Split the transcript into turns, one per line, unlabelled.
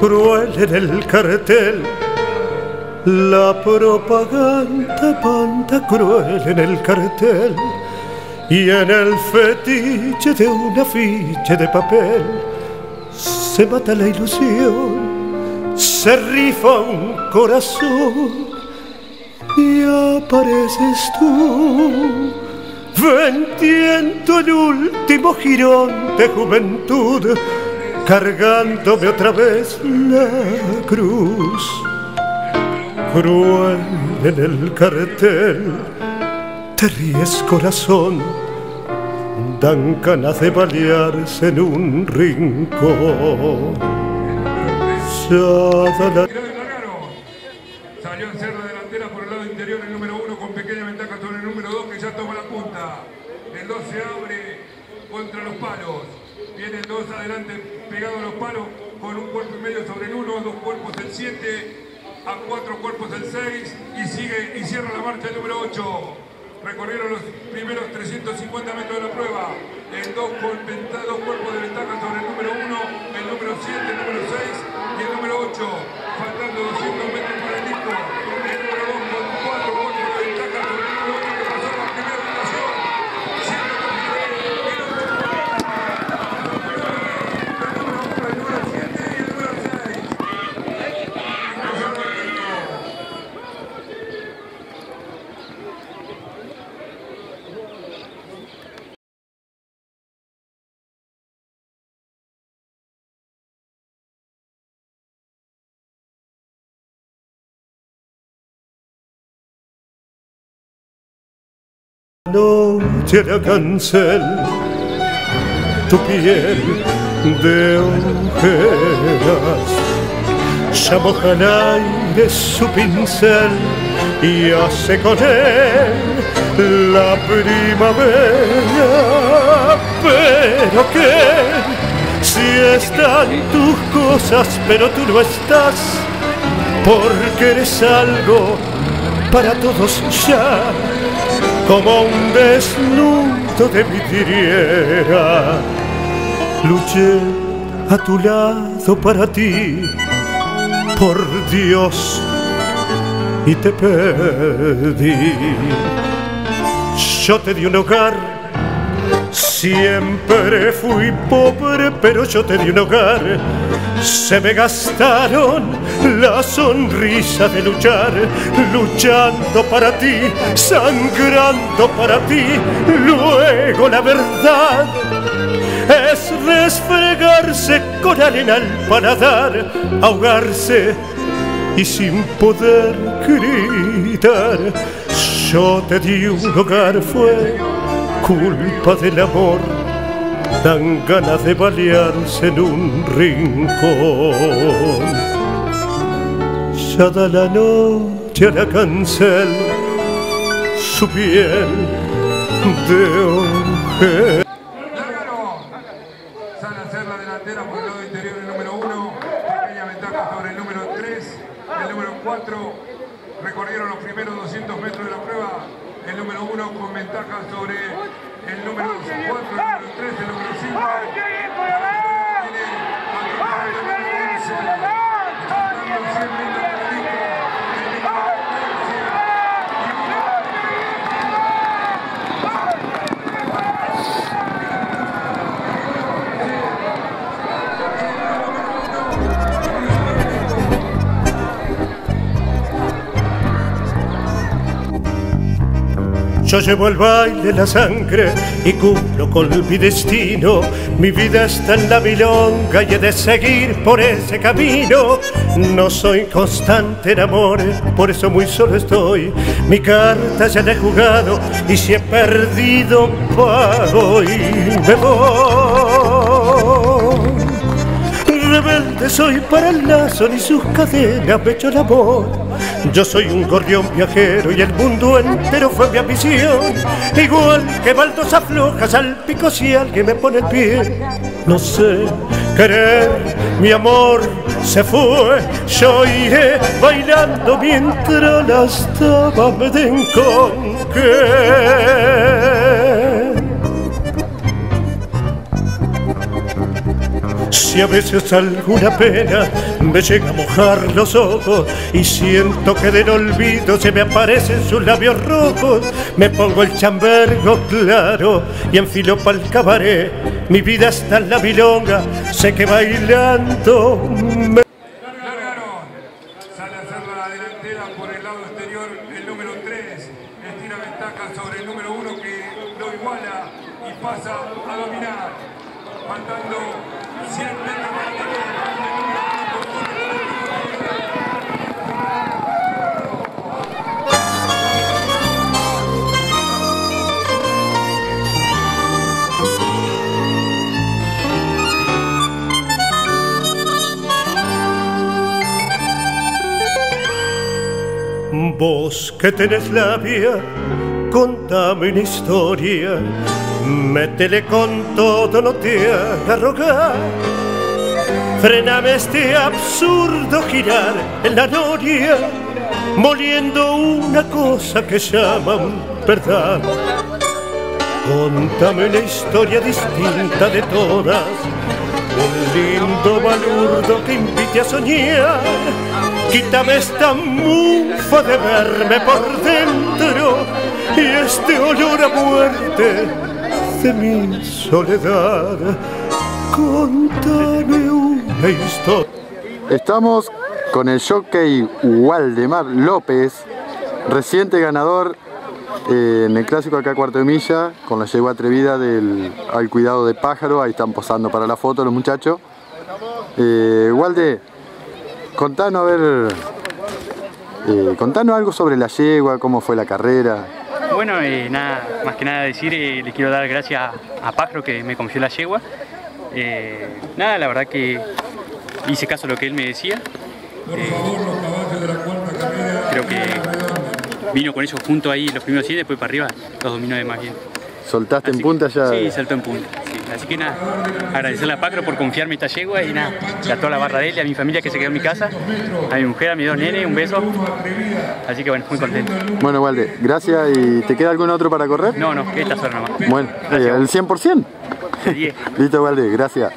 cruel en el cartel. La propaganda manda cruel en el cartel y en el fetiche de una ficha de papel se mata la ilusión, se rifa un corazón y apareces tú, vendiendo el último jirón de juventud, cargándome otra vez la cruz. Cruel en el cartel, te ríes corazón, dan ganas de balearse en un rincón.
Salió a ser la delantera por el lado interior el número uno con pequeña ventaja sobre el número dos que ya toma la punta. El dos se abre contra los palos. Viene el dos adelante pegado a los palos con un cuerpo y medio sobre el uno, dos cuerpos el siete a cuatro cuerpos del 6 y sigue y cierra la marcha el número 8. Recorrieron los primeros 350 metros de la prueba en dos, dos cuerpos de ventaja sobre el número 1, el número 7, el número 6 y el número 8. Faltando 200 metros para el disco. El número 2 con cuatro cuerpos de ventaja sobre el número 8 que pasó la primera votación. Siendo el número 7 y el número 6.
Noche la cancel tu piel de ojeras ya moja al aire su pincel y hace con él la primavera. Pero que si están tus cosas pero tú no estás porque eres algo para todos ya como un desnudo de vidriera. Luché a tu lado para ti, por Dios, y te pedí. Yo te di un hogar, siempre fui pobre, pero yo te di un hogar. Se me gastaron la sonrisa de luchar, luchando para ti, sangrando para ti. Luego la verdad es resfregarse con arena al paladar, ahogarse y sin poder gritar. Yo te di un hogar, fue culpa del amor dan ganas de balearse en un rincón. Ya da la noche a la cancel su piel de ojera.
Sale a ser la delantera por el lado interior el número 1. Pequeña ventaja sobre el número 3. El número 4. Recorrieron los primeros 200 metros de la prueba. El número 1 con ventaja sobre el número 4, el número
Yo llevo el baile la sangre y cumplo con mi destino. Mi vida está en la milonga y he de seguir por ese camino. No soy constante en amores, por eso muy solo estoy. Mi carta ya la he jugado y si he perdido pago y me voy. Rebelde soy para el lazo ni sus cadenas me echó el amor. Yo soy un gorrión viajero y el mundo entero fue mi ambición. Igual que baldosas flojas al pico si alguien me pone el pie. No sé querer, mi amor se fue. Yo iré bailando mientras las tabas me den con qué. Si a veces alguna pena me llega a mojar los ojos y siento que del olvido se me aparecen sus labios rojos, me pongo el chambergo claro y enfilo pa'l cabaret. Mi vida está en la milonga, sé que bailando me
Largaron. Sale a hacer la delantera por el lado exterior el número 3. Estira ventaja sobre el número 1 que lo iguala y pasa a dominar. 100
Vos que tenés la vía, contame una historia, métele con todo, no te hagas rogar. Frename este absurdo girar en la noria, moliendo una cosa que llaman verdad. Contame una historia distinta de todas, un lindo balurdo que invite a soñar. Quítame esta mufa de verme por dentro y este olor a muerte de mi soledad. Contame una historia.
Estamos con el jockey Waldemar López, reciente ganador eh, en el clásico acá cuarto de milla, con la yegua atrevida del al cuidado de pájaro. Ahí están posando para la foto los muchachos. Eh, Walde, contanos a ver, eh, contanos algo sobre la yegua, cómo fue la carrera.
Bueno, eh, nada, más que nada decir, eh, le quiero dar gracias a Pájaro que me confió la yegua. Eh, nada, la verdad que hice caso a lo que él me decía.
Por favor, los caballos de la cuarta carrera.
Creo que vino con ellos juntos ahí los primeros 100, después para arriba los dominó de más bien.
¿Soltaste
Así
en punta
que-
ya?
Sí, saltó en punta. Sí. Así que nada, agradecerle a Pájaro por confiarme esta yegua y nada, y a toda la barra de él y a mi familia que se quedó en mi casa, a mi mujer, a mis dos nenes, un beso. Así que bueno, muy contento.
Bueno, Walde, gracias. ¿Y te queda algún otro para correr?
No, no, que esta zona nomás.
Bueno, eh, el 100%.
De 10.
Listo, Walde, gracias.